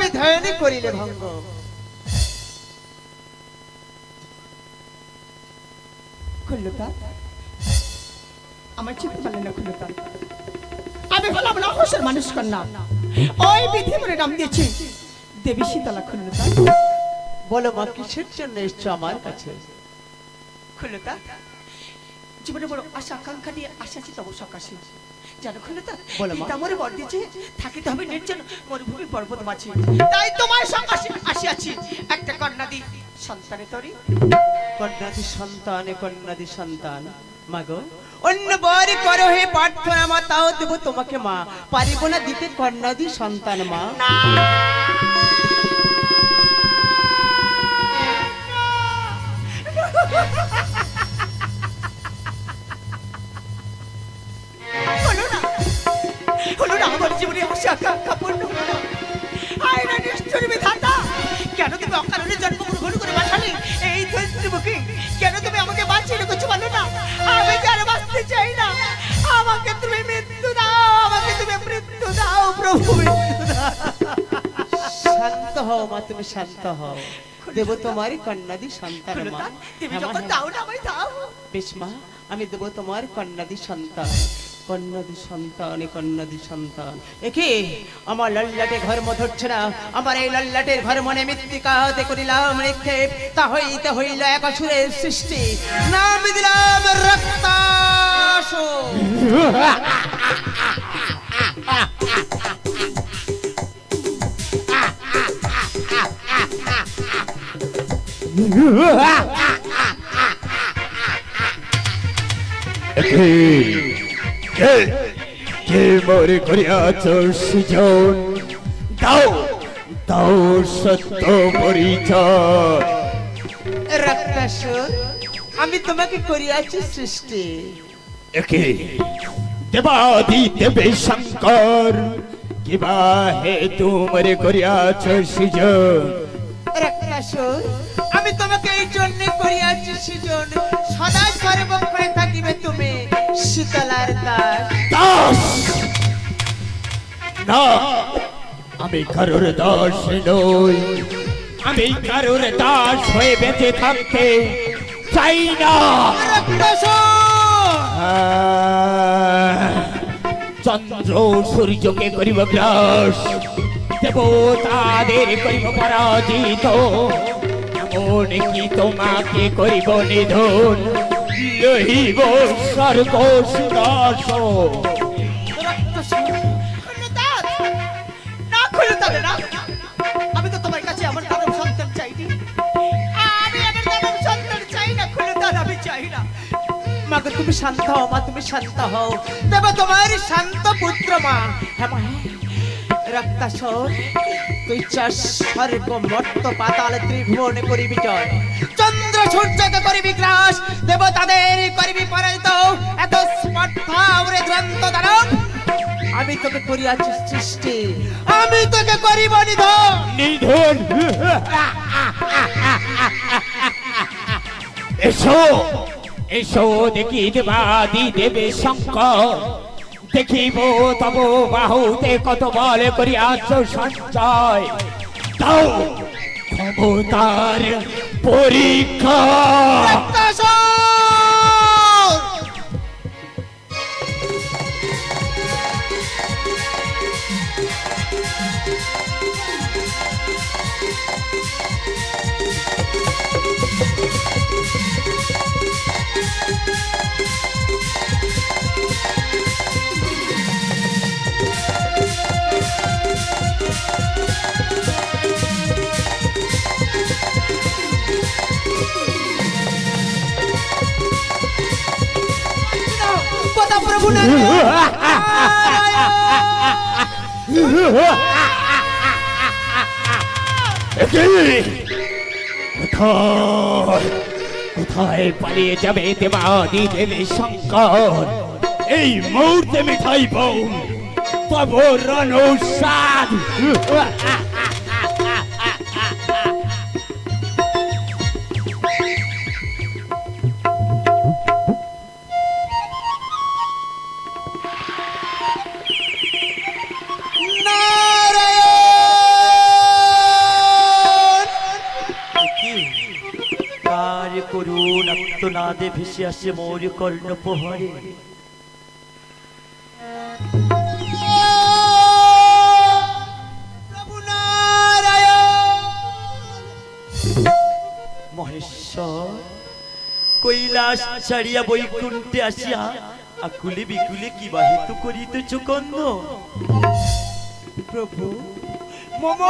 তুমি ধ্যান করিলে ভঙ্গ। খুল্লতা আমার চিন্তা পারলে না খুল্লতা আমি হলাম রহস্যের মানুষ কন্যা। ওই বিধি বলে নাম দিয়েছি। দেবী শীতলা খুল্লতা বলো মা কিসের জন্য এসছো আমার কাছে? খুল্লতা জীবনে বড় আশা আকাঙ্ক্ষা নিয়ে আসিয়াছি তব সকাশে। জানো খুল্লতা বলো মা। পিতামরে বর দিয়েছে থাকিতে হবে নির্জন মরুভূমি পর্বত মাঝে। তাই তোমার সকাশে আসিয়াছি। একটা কন্যা দি সন্তানে তরি। কন্যাদি সন্তান এ কন্যাদি সন্তান। মাগো অন্য করো হে প্রার্থনা মা তাও দেবো তোমাকে মা। পারিব না দিতে কন্যাদি সন্তান মা। প্রভু শান্ত হও মা তুমি শান্ত হও। দেবো তোমার কন্যাদি সন্তান মা। হ্যাঁ, হ্যাঁ। বেশ মা আমি দেবো তোমার কন্যাদি সন্তান। কন্যাদি সন্তান কন্যাদি সন্তান। একে আমার লল্লাটে ধর্ম ধরছে না। আমার এই লল্লাটের ধর্ম মৃত্তিকা হতে করিলাম নিক্ষেপ। তা হইতে হইল এক অসুরের সৃষ্টি। নাম দিলাম রক্তাস। কে মরে করিয়াছ সৃজন দাও দাও সত্য পরিচয়। রক্তাসুর আমি তোমাকে করিয়াছি সৃষ্টি। একে। দেবাদি দেবে শঙ্কর কিবা হে তুমরে করিয়াছ সৃজন? রক্তাসুর আমি তোমাকে এই জন্য করিয়াছি সৃজন। সদা সর্বক্ষণে থাকিবে তুমি শীতলার দাস। দাস! না আমি কারোর দাস নই। আমি কারোর দাস হয়ে বেঁচে থাকতে চাই না। চন্দ্র সূর্যকে করিব গ্রাস, দেবতাদের করিব পরাজিত। এমন কি তোমাকে করিব নিধন? রহিব সর্গ সুদাস। তুমি শান্ত হও মা তুমি শান্ত হও দেব তোমার শান্ত পুত্র মা হ্যাঁ মা হ্যাঁ রক্তাসর তুই চাস স্বর্গ মর্ত পাতাল ত্রিভুবনে করিবি জয় চন্দ্র সূর্যকে করিবি গ্রাস দেব তাদের করিবি পরাজিত এত স্পর্ধা ওরে গ্রন্থ দানব আমি তোকে করিয়াছি সৃষ্টি আমি তোকে করিব নিধন নিধন এসো এসো দেখি দেবাদি দেবে শঙ্কর। দেখিব তব বাহুতে কত বল করিয়াছ সঞ্চয়। দাও ক্ষমতার পরীক্ষা। কোথায়? পালিয়ে যাবে দেবাদি দেবে শঙ্কর এই মুহূর্তে মিঠাই বউ তব রণসাদ করুণ আত্মনাদে ভেসে আসে মোর কর্ণ মহেশ্বর, কৈলাস ছাড়িয়া বৈকুণ্ঠে আসিয়া আকুলে বিকুলে কি বাহিত করিতেছ কন্দ প্রভু মম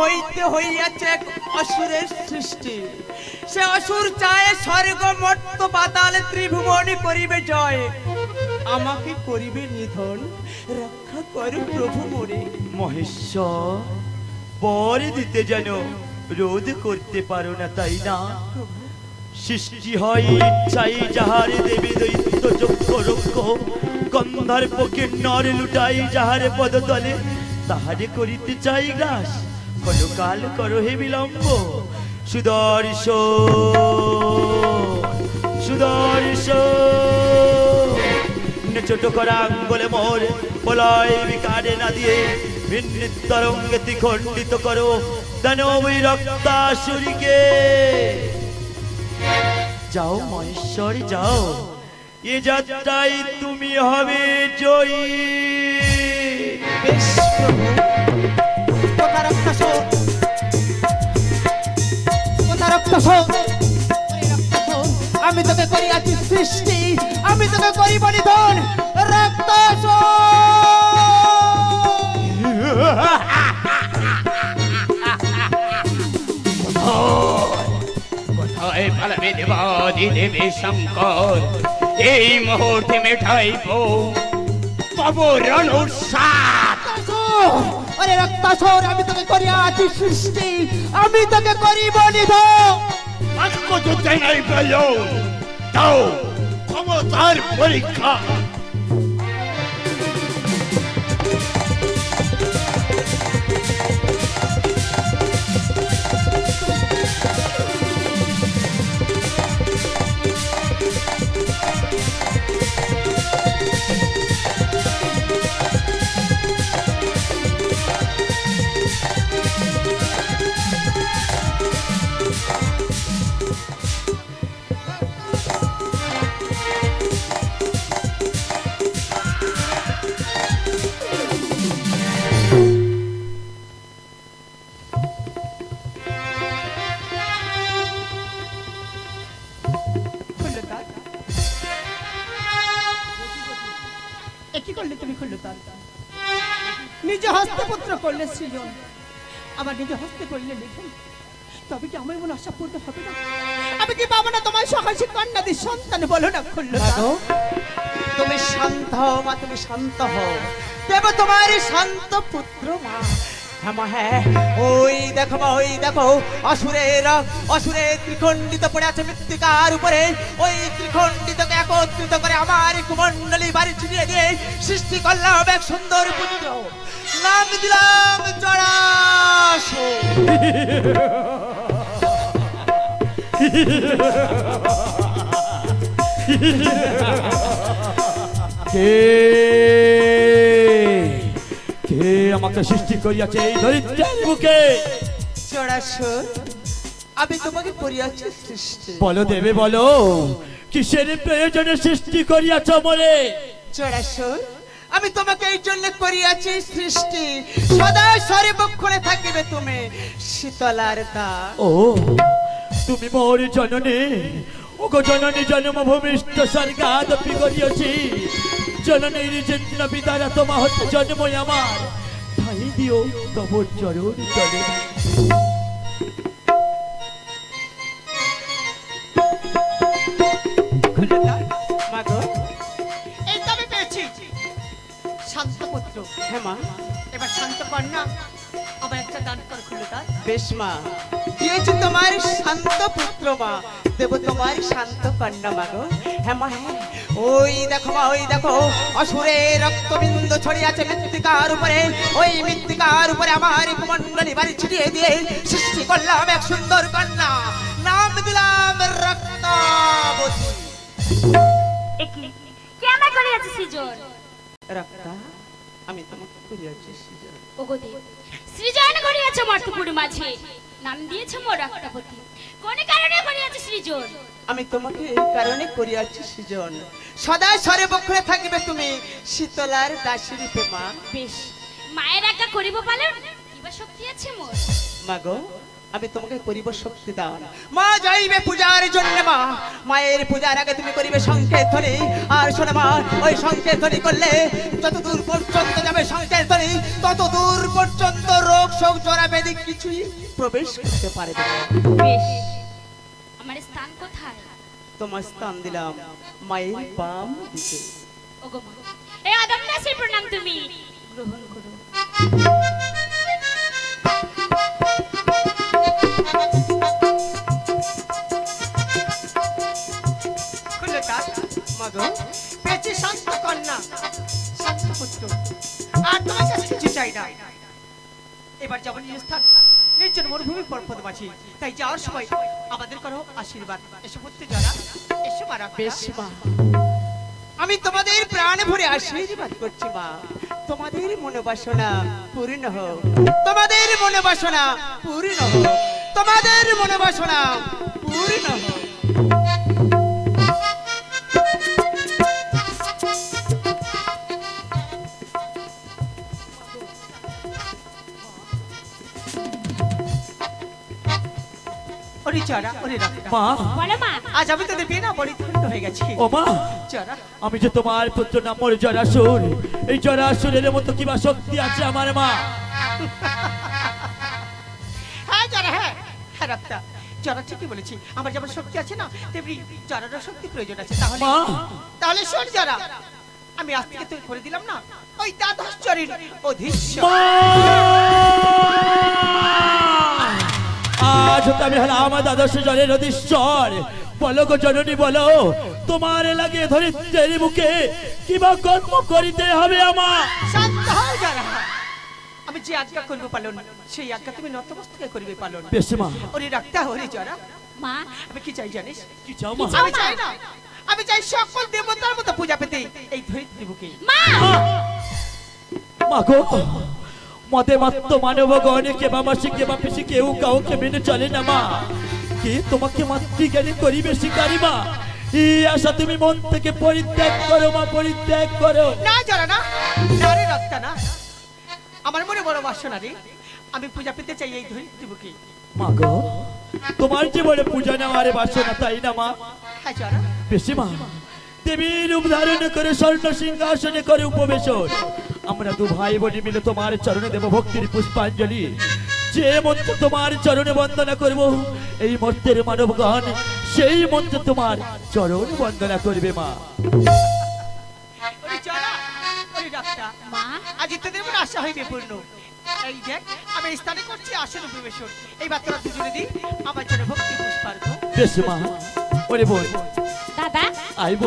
হইতে হইয়াছে এক অসুরের সৃষ্টি। সে অসুর চায় স্বর্গ মর্ত পাতাল ত্রিভুবন করিবে জয়। আমাকে করিবে নিধন, রক্ষা করু প্রভু মোরে মহেশ্বর, বর দিতে যেন রোধ করতে পারো না তাই না? সৃষ্টি হয় ইচ্ছাই যাহারে দেবে দৈত্য যক্ষ রক্ষ গন্ধার পক্ষে নর লুটাই যাহারে পদতলে তাহারে করিতে চাই গ্রাস। কলকাল করো হে বিলম্ব। সুদর্শ সুদর্শ ছোট করা আঙ্গলে মোর বলয় বিকারে না দিয়ে ভিন্ন তরঙ্গে ত্রিখণ্ডিত করো। দানবী রক্তাসুরীকে। যাও মহেশ্বর, যাও। এ যাত্রায় তুমি হবে জয়ী। আমি তোকে করি করিয়াছি সৃষ্টি, আমি তোকে করিব নিধন রক্তাসুর কোথায় পালাবে দেবাদি দেবী শঙ্কর এই মুহূর্তে মেটাইব পবরণ সাত রক্তাসুর! ওরে রক্তাসুর আমি তোকে করিয়াছি সৃষ্টি। আমি তোকে করিব নিধন আত্মযুদ্ধে নাই পেল তাও ক্ষমতার পরীক্ষা। তবে কি আমার মনে আশা পূর্ণ হবে না? আমি কি পাবো না তোমার সহাসী কন্যাদি সন্তান বলো না মাগো, তুমি শান্ত হও মা তুমি শান্ত হও। দেব তোমার শান্ত পুত্র মা। হ্যাঁ মা হ্যাঁ ওই দেখো মা ওই দেখো অসুরের অসুরে ত্রিখণ্ডিত পড়ে আছে মৃত্তিকার উপরে। ওই ত্রিখণ্ডিতকে একত্রিত করে আমার কুমণ্ডলী বাড়ি ছিটিয়ে দিয়ে সৃষ্টি করলাম এক সুন্দর পুত্র নাম দিলাম জড়াসু। কে? কে আমাকে সৃষ্টি করিয়াছে এই দরিদ্রের বুকে? জড়াসুর আমি তোমাকে করিয়াছি সৃষ্টি। বলো দেবে বলো। কিসের প্রয়োজনে সৃষ্টি করিয়াছ মরে? জড়াসুর আমি তোমাকে এই জন্য করিয়াছি সৃষ্টি। সদা সর্বক্ষণে থাকিবে তুমি শীতলার দা ও। তুমি মোর জননী। ওগো জননী জন্মভূমিষ্ঠ স্বর্গাদপি করিয়াছি। জননীর জন্য বিদারা তোমা হতে জন্মই আমার। ঠাই দিও তব চরণ তলে মাগো এই তো আমি পেয়েছি। শান্ত পুত্র হ্যাঁ মা। এবার শান্ত কন্যা আমার একটা দান কর খুল্লতার বেশ মা। দিয়েছি তোমার শান্ত পুত্র মা দেব তোমার শান্ত কন্যা মাগো হ্যাঁ মা ওই দেখো মা ওই দেখো অসুরে রক্তবিন্দু ছড়িয়ে আছে মৃত্তিকার উপরে। ওই মৃত্তিকার উপরে আমার কুমণ্ডলী বাড়ি ছিটিয়ে দিয়ে সৃষ্টি করলাম এক সুন্দর কন্যা। নাম দিলাম রক্তাবতী। রক্তা? আমি তোমাকে করিয়াছি সৃজন। ওগো দেব সৃজন করিয়াছে মর্তপুর মাঝে। নাম দিয়েছে মোর রক্তপতি। কোন কারণে করিয়াছে সৃজন? আমি তোমাকে এই কারণে করিয়াছি সৃজন। সদা সর্বক্ষণে থাকিবে তুমি শীতলার দাসী রূপে মা। বেশ মায়ের একা করিব পালন? কিবা শক্তি আছে মোর? মাগো আমি তোমাকে করিব শক্তি দান। মা যাইবে পূজার জন্য মা। মায়ের পূজার আগে তুমি করিবে সংকেত ধ্বনি। আর শোনো মা ওই সংকেত ধ্বনি করলে যত দূর পর্যন্ত যাবে সংকেত ধ্বনি তত দূর পর্যন্ত রোগ শোক জরা ব্যাধি কিছুই প্রবেশ করতে পারবে না। বেশ। আমার স্থান কোথায়? তোমার স্থান দিলাম মায়ের বাম দিকে। ওগো মা। এই আদম দাসের প্রণাম তুমি। গ্রহণ করো। এবার যাব নিজ স্থান নির্জন মরুভূমি পর্বত মাঝি। তাই যাওয়ার সময় আমাদের করো আশীর্বাদ। এসে পুত্র যারা এসে মারা বেশ মা। আমি তোমাদের প্রাণ ভরে আশীর্বাদ করছি মা। তোমাদের মনোবাসনা পূর্ণ হোক। তোমাদের মনোবাসনা পূর্ণ হোক। তোমাদের মনোবাসনা পূর্ণ হোক। ওরে ওরে মা। বলো মা। আজ আমি তোদের হয়ে গেছি। ও মা। আমি যে তোমার পুত্র নাম মোর জরাসুর এই জরাসুরের মতো কিবা শক্তি আছে আমার মা? হ্যাঁ হ্যাঁ। হ্যাঁ রাখতা যারা ঠিকই বলেছি। আমার যেমন শক্তি আছে না তেমনি যারারও শক্তি প্রয়োজন আছে। তাহলে মা। তাহলে শোন যারা আমি আজ থেকে তুই করে দিলাম না ওই দ্বাদশচরীর অধীশ্বর মা! আজ আমি হলাম আমার দ্বাদশ জনের অধীশ্বর। বলো গো জননী বলো তোমার লাগে ধরিত্রের মুখে কিবা কর্ম করিতে হবে আমার? শান্ত হও যারা। আমি যে আজ্ঞা করব পালন সেই আজ্ঞা তুমি নতমস্তকে করিবে পালন। বেশ মা। ওরে রাখতে ওরে যারা মা। আমি কি চাই জানিস? কি চাও মা? আমি চাই না। আমি চাই সকল দেবতার মতো পূজা পেতে এই ধরিত্রী বুকে মা! মাগো মতে মাত্র মানব গণে কে বা পিসি কেউ কাউকে মেনে চলে না মা। কে তোমাকে মাতৃজ্ঞানী করিবে শিকারি মা? এই আশা তুমি মন থেকে পরিত্যাগ করো মা পরিত্যাগ করো। না না না রে রক্তা না। আমার মনে বড় বাসনা রে আমি পূজা পেতে চাই এই ধরিত্রী বুকে মাগো তোমার জীবনে পূজা নেওয়ার বাসনা তাই না মা? হ্যাঁ বেশি মা দেবীর রূপ ধারণ করে স্বর্ণ সিংহাসনে করে উপবেশন। আমরা দু ভাই বোনে মিলে তোমার চরণে দেব ভক্তির পুষ্পাঞ্জলি। যে মন্ত্র তোমার চরণে বন্দনা করব এই মর্তের মানবগণ সেই মন্ত্র তোমার চরণ বন্দনা করবে মা। আজ আশা হইবে পূর্ণ। এই দেখ আমি স্থানে করছি আসন উপবেশন এই বার্তাটা দুজনে দিই আমার জন্য ভক্তি পুষ্পার্ঘ বেশ মা ওরে বোন। দাদা? আইব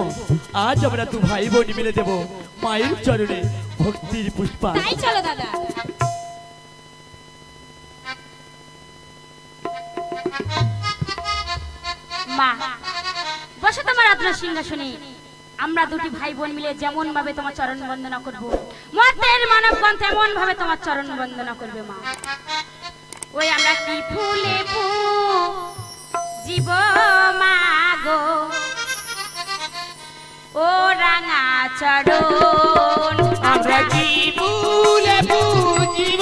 আজ আমরা দু ভাই বোন মিলে দেব মায়ের চরণে ভক্তির পুষ্পা। তাই চলো দাদা। মা, বসো তোমার আদ্র সিংহাসনে। আমরা দুটি ভাই বোন মিলে যেমন ভাবে তোমার চরণ বন্দনা করব মর্তের মানবগণ তেমন ভাবে তোমার চরণ বন্দনা করবে মা। ওই আমরা কি ফুলে ফু জীব মাগো। ও রাঙা চরণ। আমরা কি ফুলে বুঝিব?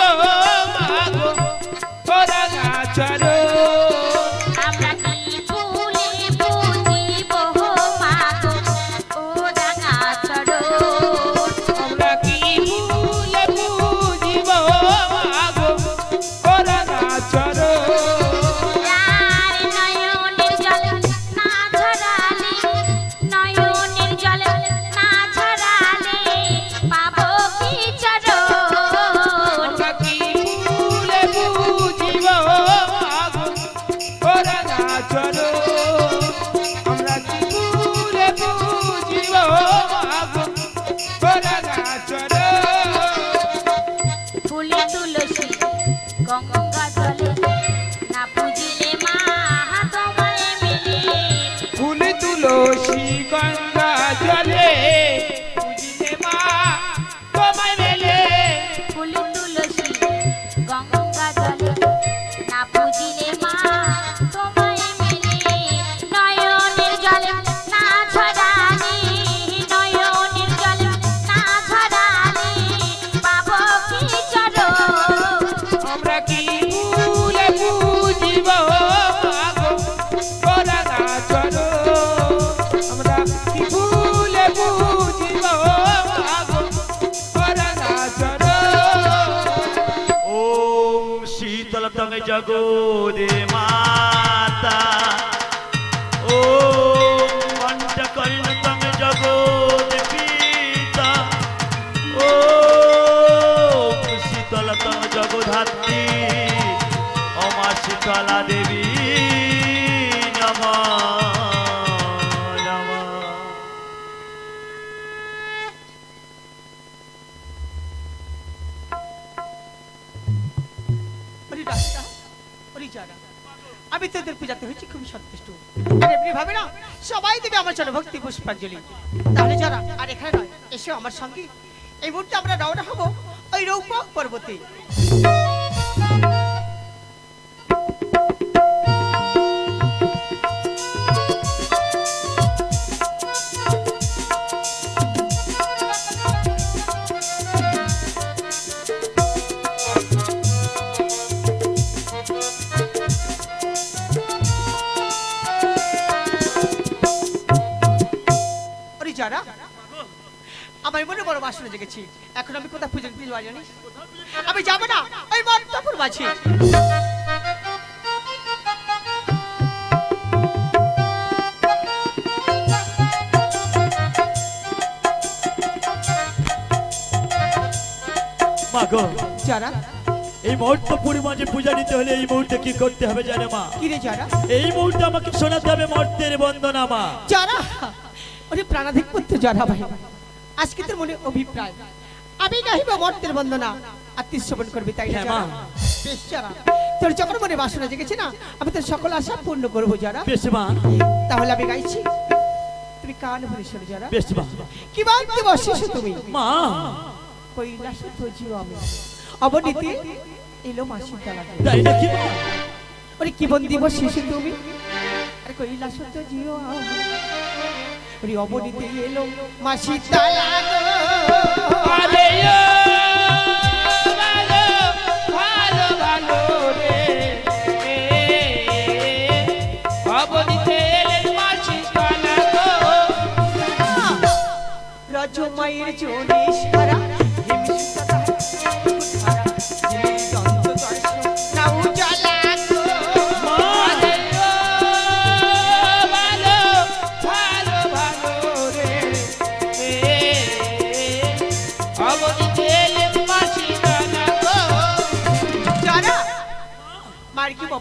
জগদে মাতা ও পুষ্পাঞ্জলি তাহলে যারা আর এখানে নয়, এসে আমার সঙ্গে। এই মুহূর্তে আমরা রওনা হব ওই রৌপক পর্বতে। জেগেছি এখন আমি কোথায় পুজো দিতে যাওয়া জানিস? আমি যাব না। ওই মন্তাপুর মাঝে। মা গো যারা? এই মুহূর্তে পূজা দিতে হলে এই মুহূর্তে কি করতে হবে জানে মা? কিরে যারা? এই মুহূর্তে আমাকে শোনাতে হবে মর্তের বন্দনা মা। যারা? ওরে প্রাণাধিক পুত্র যারা ভাই। আজকে তোর মনে অভিপ্রায়। আমি গাহিব মর্তের বন্দনা। আত্মীয় করবি তাই না হ্যাঁ, তোর যখন মনে বাসনা জেগেছে না আমি তোর সকল আশা পূর্ণ করব যারা। তাহলে আমি গাইছি তুমি কান ভরে শোনো যারা। কি বাদ্য বসেছো তুমি? মা। কৈলাস খুঁজিও আমি। অবনীতি এলো মাসি তালা তাই নাকি? মা ওরে কি তুমি? আরে কৈলাস তো জিও আমি। ওরে অবনীতি এলো মাসি তালা আরে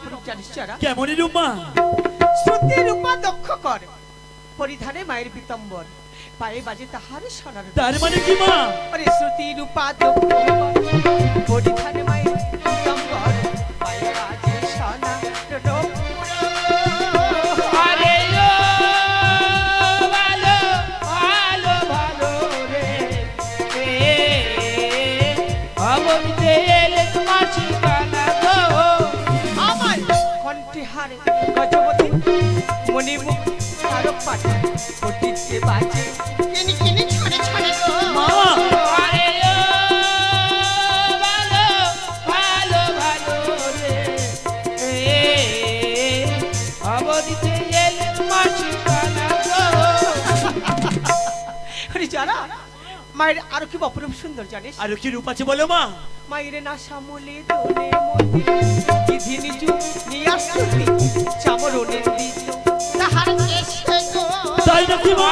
মার কি অপরূপ জানিস যারা? কেমনই রূপ? শ্রুতি রূপা দক্ষ কর। পরিধানে মায়ের পিতম্বর। পায়ে বাজে তাহার সোনার তার মানে কি মা? আরে শ্রুতি রূপা দক্ষ পরিধানে মায়ের অবনীতে এলেন মাছি কানা গো। আরে যারা মায়ের আরও কি অপরূপ সুন্দর জানিস? আর কি রূপ আছে বলো মা? মায়ের না সামলে দোলে মন্দির বিধি নিজু নিয়াস্তুতি চামরনে দিত তাহার গো তাই নাকি মা?